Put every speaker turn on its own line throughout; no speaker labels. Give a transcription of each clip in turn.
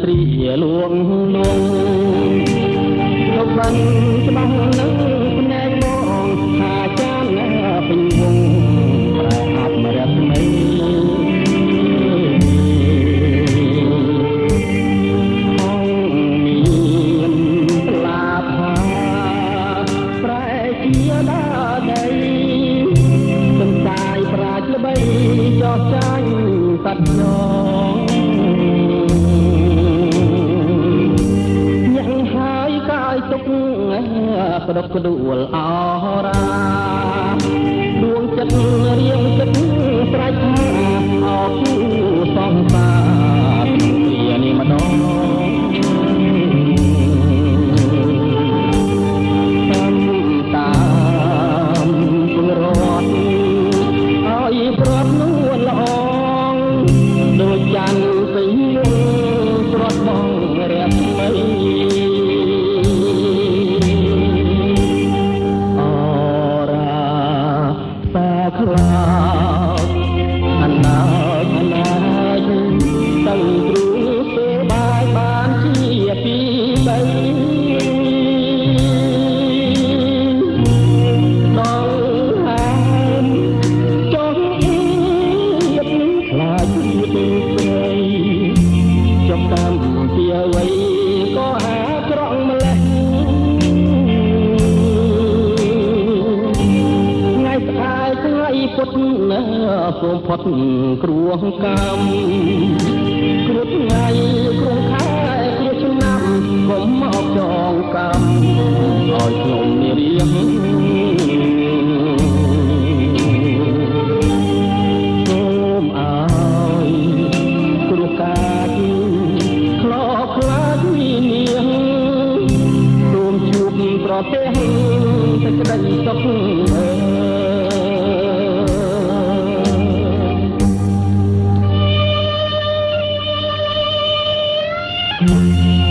ស្រីលួងលួងលោកបានច្បាស់នឹងភ្នែកបងថាចានពេញវងប្រែអបរស្មីមានផ្លាផាប្រែជាដាដីសង្សាយប្រាជ្ញល្បីចោះចាញ់សត្វញងញ៉ាំ ក្តុកក្ដួលអរាដួងចិត្តរៀងចិត្តស្រេចថាអោគូសង្សារព្រានេះម្ដងតាមតាមពងរត់ឲ្យប្រត់នួនល្អងដូចចាន់ពេ ចទៅស្រីចង់តាមពីអ្វីក៏ហាក្រក់ម្លេះថ្ងៃស្អែកថ្ងៃពុតណាសូមផុតគ្រោះកម្មគ្រោះថ្ងៃគ្រោះខែ ទេសសេចក្តីសុខអើ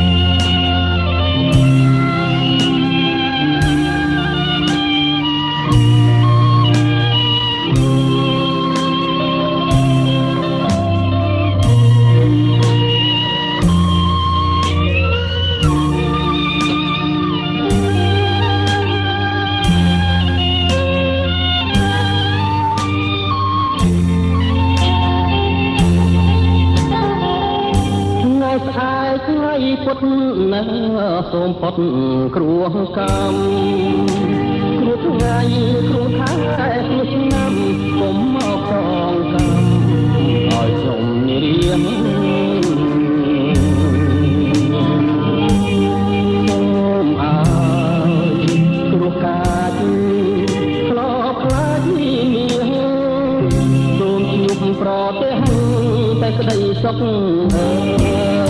យ ពុតណាសូមផុតគ្រោះកម្មគ្រោះថ្ងៃគ្រោះខែគ្រោះឆ្នាំកុំមកកងកម្មឲ្យខ្ញុំនារៀងសូមអើយគ្រោះកាចខ្លោបខ្លាចវិនាងសូមជួបប្រទេសតែក្តីសុខអើយ